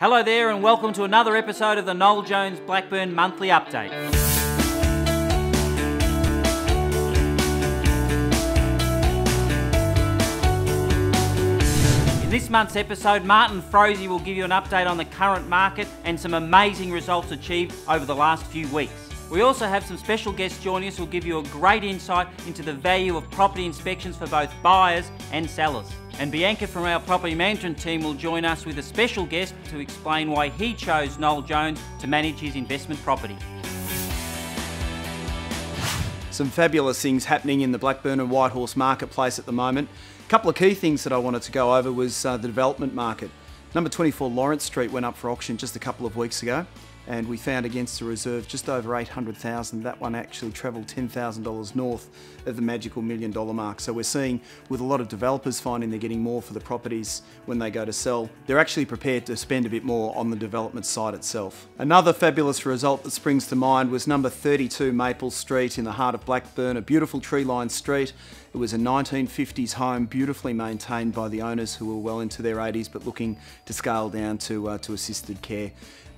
Hello there, and welcome to another episode of the Noel Jones Blackburn Monthly Update. In this month's episode, Martin Froese will give you an update on the current market and some amazing results achieved over the last few weeks. We also have some special guests joining us who will give you a great insight into the value of property inspections for both buyers and sellers. And Bianca from our property management team will join us with a special guest to explain why he chose Noel Jones to manage his investment property. Some fabulous things happening in the Blackburn and Whitehorse marketplace at the moment. A couple of key things that I wanted to go over was uh, the development market. Number 24 Lawrence Street went up for auction just a couple of weeks ago and we found against the reserve just over 800,000. That one actually travelled $10,000 north of the magical million dollar mark. So we're seeing with a lot of developers finding they're getting more for the properties when they go to sell, they're actually prepared to spend a bit more on the development side itself. Another fabulous result that springs to mind was number 32 Maple Street in the heart of Blackburn, a beautiful tree-lined street. It was a 1950s home, beautifully maintained by the owners who were well into their 80s but looking to scale down to, uh, to assisted care.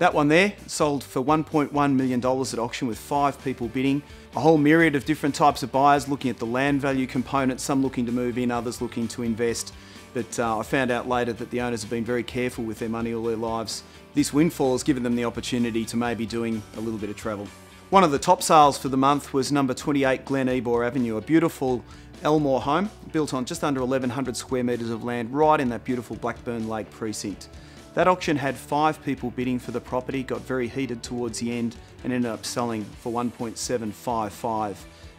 That one there sold for $1.1 million at auction with five people bidding. A whole myriad of different types of buyers looking at the land value component, some looking to move in, others looking to invest. But uh, I found out later that the owners have been very careful with their money all their lives. This windfall has given them the opportunity to maybe doing a little bit of travel. One of the top sales for the month was number 28 Glen Ebor Avenue, a beautiful Elmore home built on just under 1100 square metres of land right in that beautiful Blackburn Lake precinct. That auction had five people bidding for the property, got very heated towards the end, and ended up selling for $1.755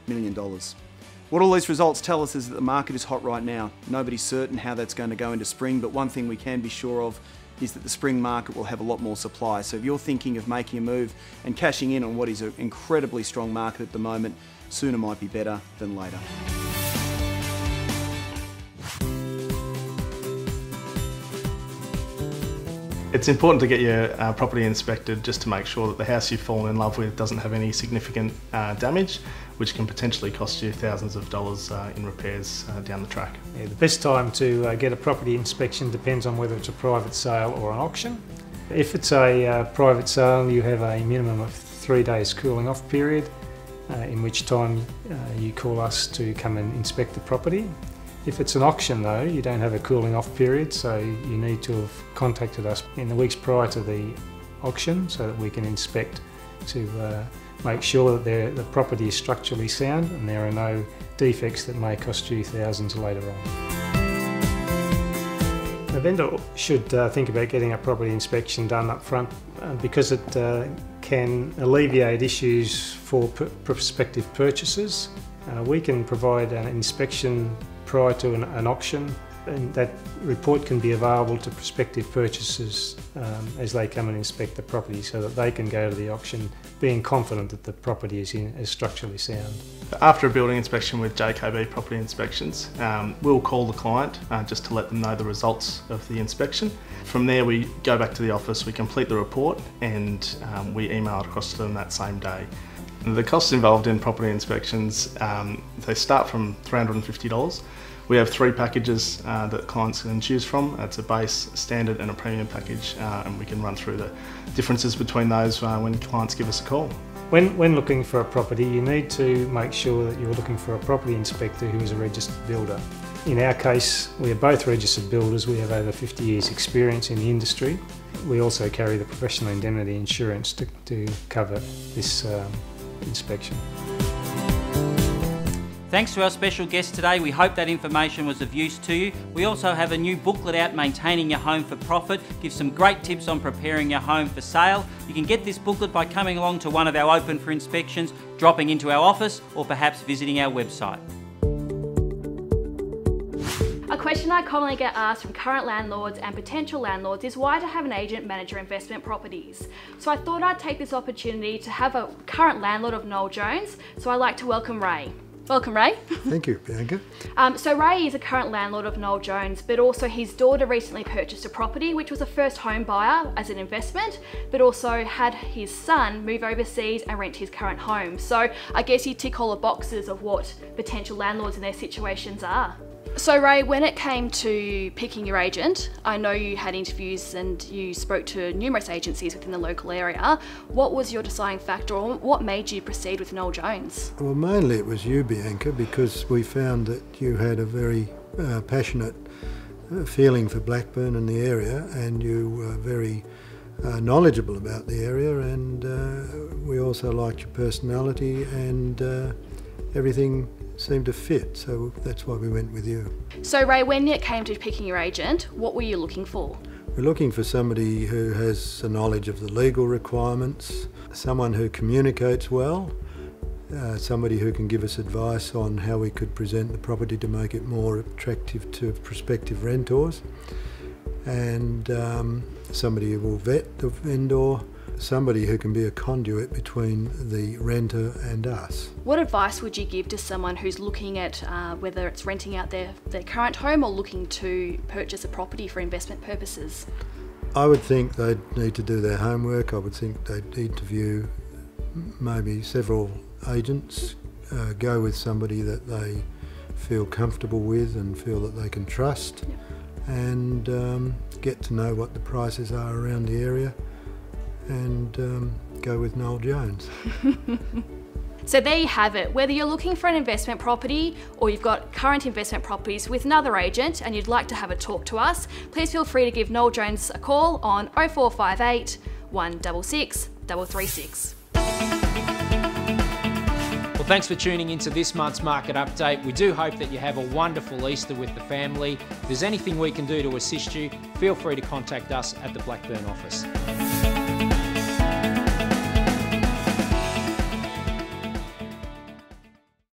million. What all these results tell us is that the market is hot right now. Nobody's certain how that's going to go into spring, but one thing we can be sure of is that the spring market will have a lot more supply. So if you're thinking of making a move and cashing in on what is an incredibly strong market at the moment, sooner might be better than later. It's important to get your uh, property inspected just to make sure that the house you've fallen in love with doesn't have any significant uh, damage, which can potentially cost you thousands of dollars uh, in repairs uh, down the track. Yeah, the best time to uh, get a property inspection depends on whether it's a private sale or an auction. If it's a uh, private sale, you have a minimum of three days cooling off period, in which time you call us to come and inspect the property. If it's an auction though, you don't have a cooling off period, so you need to have contacted us in the weeks prior to the auction so that we can inspect to uh, make sure that the property is structurally sound and there are no defects that may cost you thousands later on. A vendor should uh, think about getting a property inspection done up front uh, because it uh, can alleviate issues for prospective purchasers. Uh, we can provide an inspection prior to an, an auction and that report can be available to prospective purchasers um, as they come and inspect the property so that they can go to the auction being confident that the property is, in, is structurally sound. After a building inspection with JKB Property Inspections, um, we'll call the client uh, just to let them know the results of the inspection. From there we go back to the office, we complete the report and um, we email it across to them that same day. The costs involved in property inspections, um, they start from $350 we have three packages uh, that clients can choose from. It's a base, standard and a premium package uh, and we can run through the differences between those uh, when clients give us a call. When, when looking for a property you need to make sure that you're looking for a property inspector who is a registered builder. In our case we are both registered builders, we have over 50 years experience in the industry. We also carry the professional indemnity insurance to, to cover this um, inspection. Thanks to our special guest today. We hope that information was of use to you. We also have a new booklet out, Maintaining Your Home for Profit. Gives some great tips on preparing your home for sale. You can get this booklet by coming along to one of our open for inspections, dropping into our office, or perhaps visiting our website. I commonly get asked from current landlords and potential landlords is why to have an agent manage your investment properties. So I thought I'd take this opportunity to have a current landlord of Noel Jones, so I'd like to welcome Ray. Welcome, Ray. Thank you, Bianca. Um, so Ray is a current landlord of Noel Jones, but also his daughter recently purchased a property, which was a first home buyer as an investment, but also had his son move overseas and rent his current home. So I guess you tick all the boxes of what potential landlords in their situations are. So, Ray, when it came to picking your agent, I know you had interviews and you spoke to numerous agencies within the local area. What was your deciding factor, or what made you proceed with Noel Jones? Well, mainly it was you, Bianca, because we found that you had a very uh, passionate uh, feeling for Blackburn and the area, and you were very uh, knowledgeable about the area, and uh, we also liked your personality and uh, everything seemed to fit, so that's why we went with you. So, Ray, when it came to picking your agent, what were you looking for? We're looking for somebody who has a knowledge of the legal requirements, someone who communicates well, uh, somebody who can give us advice on how we could present the property to make it more attractive to prospective renters, and um, somebody who will vet the vendor somebody who can be a conduit between the renter and us. What advice would you give to someone who's looking at uh, whether it's renting out their, their current home or looking to purchase a property for investment purposes? I would think they'd need to do their homework. I would think they'd interview maybe several agents, uh, go with somebody that they feel comfortable with and feel that they can trust, yep. and um, get to know what the prices are around the area and um, go with Noel Jones. So there you have it. Whether you're looking for an investment property or you've got current investment properties with another agent and you'd like to have a talk to us, please feel free to give Noel Jones a call on 0458 166 336. Well, thanks for tuning into this month's market update. We do hope that you have a wonderful Easter with the family. If there's anything we can do to assist you, feel free to contact us at the Blackburn office.